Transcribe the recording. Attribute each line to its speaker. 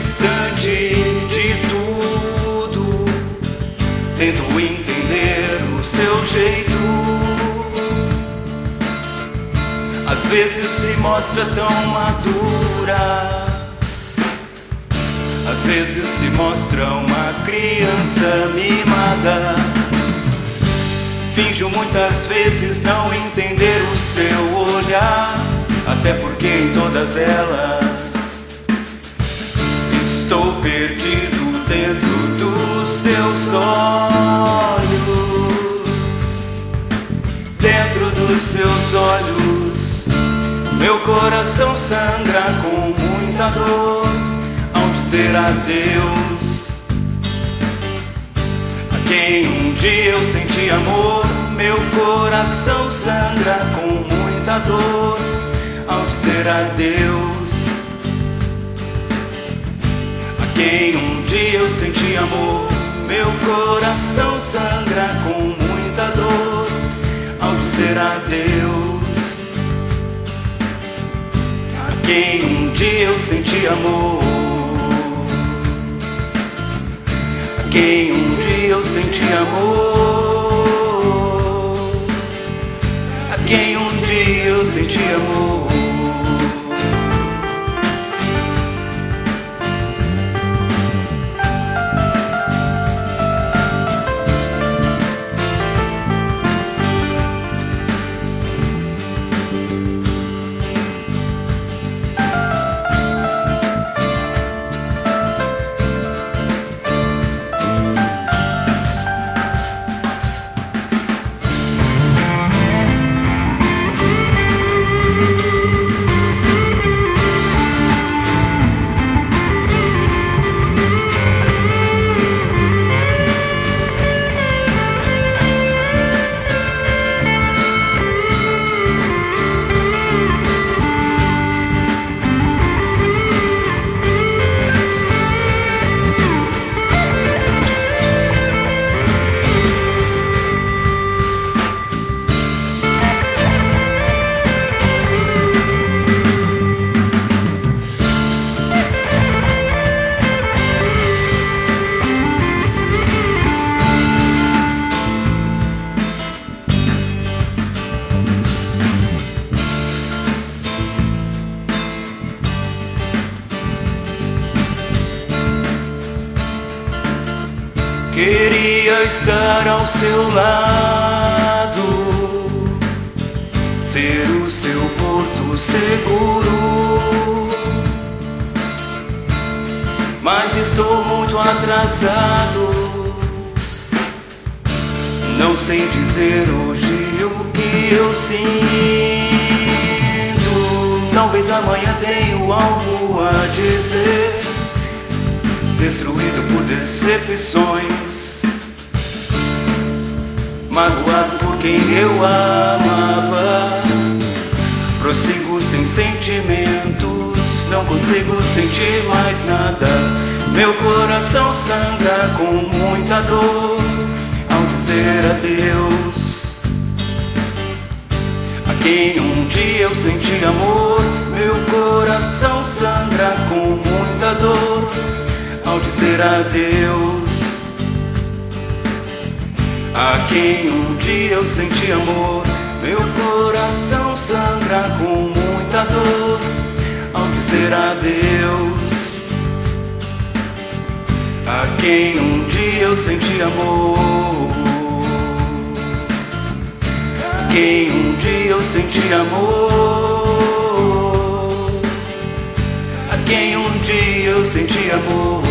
Speaker 1: distante de tudo, tento entender o seu jeito. Às vezes se mostra tão madura, às vezes se mostra uma criança mimada. Finjo muitas vezes não entender o seu olhar, até porque em todas elas Dos seus olhos, meu coração sangra com muita dor ao dizer adeus. A quem um dia eu senti amor, meu coração sangra com muita dor ao dizer adeus. A quem um dia eu senti amor, meu coração sangra com dizer adeus. A quem um dia eu senti amor, a quem um dia eu senti amor, a quem um Queria estar ao seu lado, ser o seu porto seguro. Mas estou muito atrasado. Não sei dizer hoje o que eu sinto. Talvez amanhã tenho algo a dizer destruído por decepções, magoado por quem eu amava. Prossigo sem sentimentos, não consigo sentir mais nada. Meu coração sangra com muita dor ao dizer adeus. A quem um dia eu senti amor, meu coração sangra com muita dor ao dizer adeus a quem um dia eu senti amor. Meu coração sangra com muita dor ao dizer adeus a quem um dia eu senti amor. A quem um dia eu senti amor. A quem um dia eu senti amor.